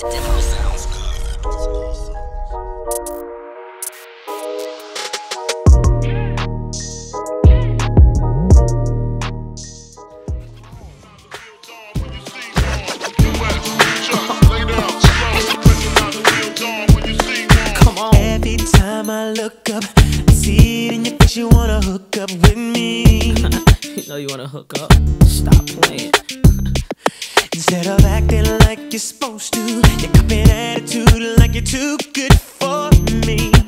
Demo sounds good. Come on. Every time I look up, I see it in your face. You wanna hook up with me. You know you wanna hook up? Stop playing. Instead of acting like you're supposed to, you're copying attitude like you're too good for me.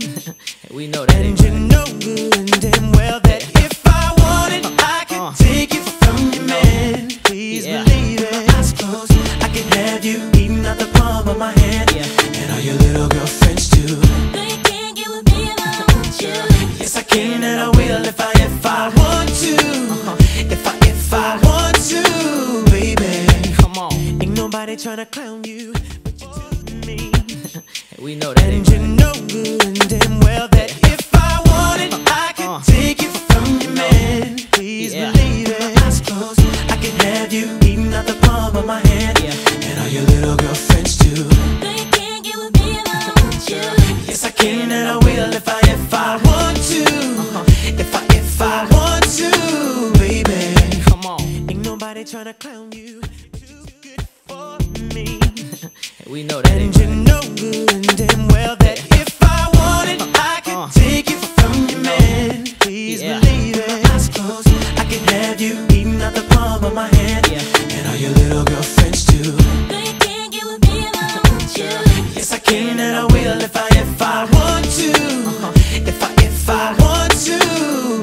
We know that And you know good and damn well that if I wanted, I could Uh. take it from your man. Please Yeah. believe it. I suppose I can have you eating out the palm of my hand. Yeah. And all your little girlfriends Ain't nobody tryna clown you, but you do me. Hey, we know that And ain't you know good and damn well that if I wanted, I could Uh. take it from your man. Please Yeah. believe it. I suppose I can have you eating out the palm of my hand. Yeah. And all your little girlfriends too. They can't get with me if I want you. Yes, I can and I will if I if I want to. If I if I want to, baby. Come on. Ain't nobody tryna clown we know that And ain't you know good and damn well that if I wanted, I could Uh. take it from your man. Please Yeah. believe it. I suppose I can have you eating out the palm of my hand. Yeah. And all your little girlfriends too. They can't get with me if I want you. Yes, I can and I will if I if I want to. If I if I want to,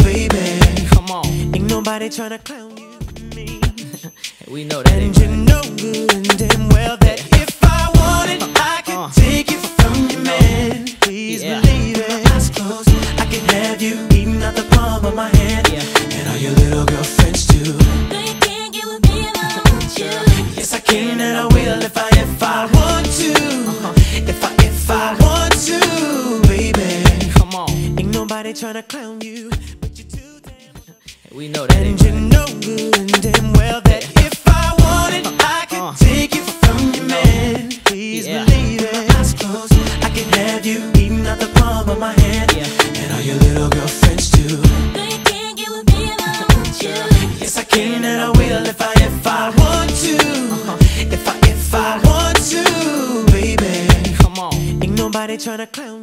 baby. Come on. Ain't nobody tryna clown you, me. We know that And you know good nobody tryna clown you, but you too damn. We know that And ain't you know good and damn well that if I wanted, I could Uh. take it from your man. Please Yeah. believe it. I suppose I can have you eating out the palm of my hand. Yeah. And all your little girlfriends too. They can't get with me if I want you. Yes, I can and I will if I if I want to. If I if I want to, baby. Come on. Ain't nobody tryna clown you. Hey,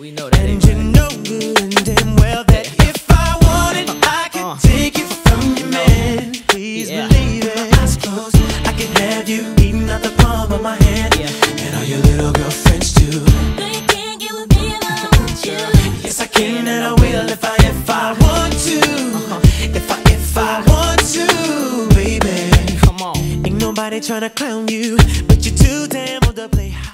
we know that And you know good and damn well that if I wanted, I could Uh. take it from your man. Please Yeah. believe it. I suppose I can have you eating out the palm of my hand. Yeah. And all your little girlfriends too. They can't get with me if I want you. Yes, I can and I will if I if I want to. If I if I want to, baby. Come on. Ain't nobody tryna clown you, but you're too damn old to play high school.